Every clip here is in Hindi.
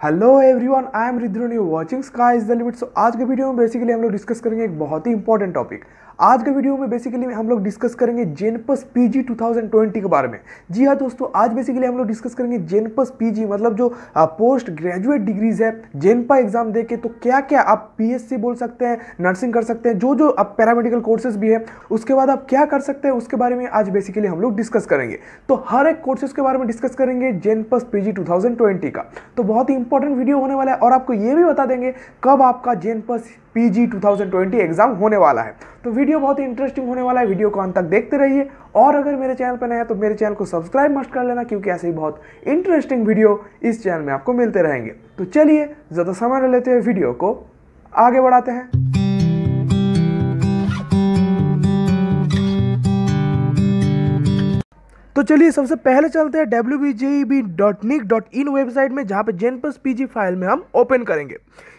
Hello everyone I am Ridron you watching sky is the limit so आज के वीडियो में बेसिकली हम लोग डिस्कस करेंगे एक बहुत ही इंपॉर्टेंट टॉपिक आज के वीडियो में बेसिकली हम लोग डिस्कस करेंगे जेनपस पीजी 2020 के बारे में। जी हाँ दोस्तों, आज बेसिकली हम लोग डिस्कस करेंगे जेनपस पीजी मतलब जो पोस्ट ग्रेजुएट डिग्रीज है जेनपा एग्ज़ाम दे के तो क्या क्या आप पीएससी बोल सकते हैं नर्सिंग कर सकते हैं जो जो आप पैरामेडिकल कोर्सेज भी है, उसके बाद आप क्या कर सकते हैं, उसके बारे में आज बेसिकली हम लोग डिस्कस करेंगे। तो हर एक कोर्सेज के बारे में डिस्कस करेंगे जेनपस पीजी 2020 का। तो बहुत ही इंपॉर्टेंट वीडियो होने वाला है, और आपको ये भी बता देंगे कब आपका जेनपस पीजी 2020 एग्ज़ाम होने वाला है। तो वीडियो बहुत ही इंटरेस्टिंग होने वाला है। वीडियो को अंत तक देखते रहिए। और अगर मेरे चैनल पर नया तो मेरे चैनल को सब्सक्राइब मस्ट कर लेना, क्योंकि ऐसे ही बहुत इंटरेस्टिंग वीडियो इस चैनल में आपको मिलते रहेंगे। तो चलिए, ज़्यादा समय लेते हुए वीडियो को आगे बढ़ाते हैं। तो चलिए सबसे पहले चलते हैं इन वेबसाइट में, जहाँ पे जेनपस पी फ़ाइल में हम ओपन करेंगे।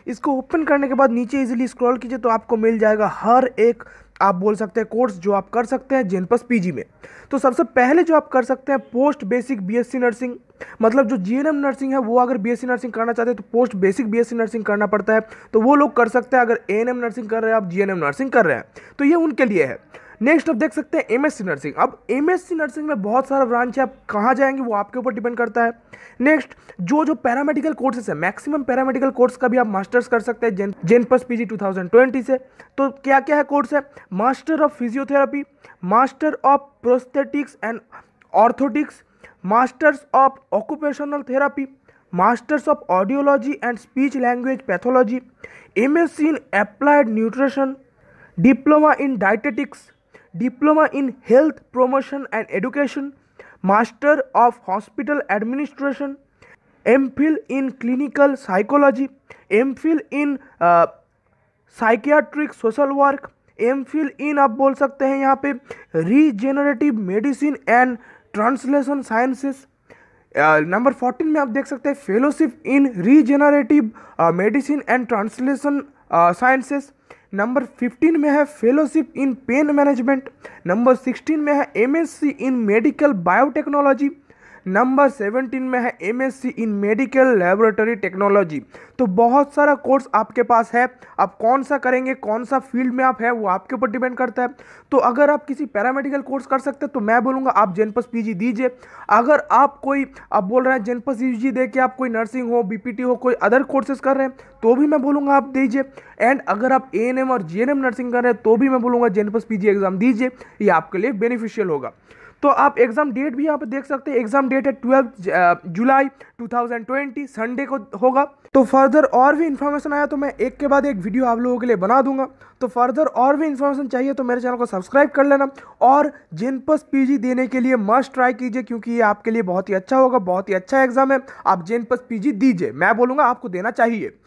इसको ओपन करने के बाद नीचे इजीली स्क्रॉल कीजिए तो आपको मिल जाएगा हर एक, आप बोल सकते हैं कोर्स जो आप कर सकते हैं जेनपस पीजी में। तो सबसे पहले जो आप कर सकते हैं पोस्ट बेसिक बीएससी नर्सिंग मतलब जो जीएनएम नर्सिंग है, वो अगर बीएससी नर्सिंग करना चाहते हैं तो पोस्ट बेसिक बीएससी नर्सिंग करना पड़ता है। तो वो लोग कर सकते हैं, अगर एएनएम नर्सिंग कर रहे हैं, आप जीएनएम नर्सिंग कर रहे हैं। तो ये उनके लिए है। नेक्स्ट आप देख सकते हैं एमएससी नर्सिंग अब एमएससी नर्सिंग में बहुत सारा ब्रांच है, आप कहाँ जाएँगे वो आपके ऊपर डिपेंड करता है। नेक्स्ट जो जो पैरामेडिकल कोर्सेस है मैक्सिमम पैरामेडिकल कोर्स का भी आप मास्टर्स कर सकते हैं जेन जेनपस पीजी 2020 से। तो क्या क्या है? कोर्स है master of physiotherapy master of prosthetics and orthotics masters of occupational therapy masters of audiology and speech language pathology MSc in applied nutrition diploma in dietetics diploma in health promotion and education master of hospital administration M Phil in clinical psychology M Phil in psychiatric social work M Phil in आप बोल सकते हैं यहाँ पे regenerative medicine and translation sciences number fourteen में आप देख सकते हैं fellowship in regenerative medicine and translation sciences number 15 में है fellowship in pain management, number 16 में है MSc in medical biotechnology number seventeen में है MSc in medical laboratory technology तो बहुत सारा कोर्स आपके पास है। आप कौन सा करेंगे, कौन सा फ़ील्ड में आप है, वो आपके ऊपर डिपेंड करता है। तो अगर आप किसी पैरामेडिकल कोर्स कर सकते हैं तो मैं बोलूँगा आप जेनपस पीजी दीजिए। अगर आप कोई, आप बोल रहे हैं जेनपस पी दे के आप कोई नर्सिंग हो बीपीटी हो, कोई अदर कोर्सेज कर रहे हैं तो भी मैं बोलूँगा आप दीजिए। एंड अगर आप ए और जी नर्सिंग कर रहे हैं तो भी मैं बोलूँगा जेनपस पी एग्ज़ाम दीजिए। ये आपके लिए बेनिफिशियल होगा। तो आप एग्ज़ाम डेट भी यहाँ पे देख सकते हैं। एग्ज़ाम डेट है ट्वेल्व जुलाई 2020 संडे को होगा। तो फर्दर और भी इन्फॉर्मेशन आया तो मैं एक के बाद एक वीडियो आप लोगों के लिए बना दूँगा। तो फर्दर और भी इन्फॉर्मेशन चाहिए तो मेरे चैनल को सब्सक्राइब कर लेना। और जेनपस पीजी देने के लिए मस्ट ट्राई कीजिए, क्योंकि ये आपके लिए बहुत ही अच्छा होगा, बहुत ही अच्छा एग्ज़ाम है। आप जेनपस पीजी दीजिए, मैं बोलूँगा आपको देना चाहिए।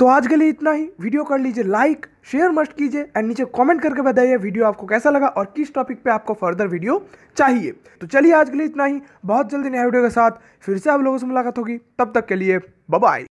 तो आज के लिए इतना ही। वीडियो कर लीजिए लाइक शेयर मस्ट कीजिए एंड नीचे कमेंट करके बताइए वीडियो आपको कैसा लगा और किस टॉपिक पे आपको फर्दर वीडियो चाहिए। तो चलिए आज के लिए इतना ही। बहुत जल्दी नया वीडियो के साथ फिर से आप लोगों से मुलाकात होगी। तब तक के लिए बाय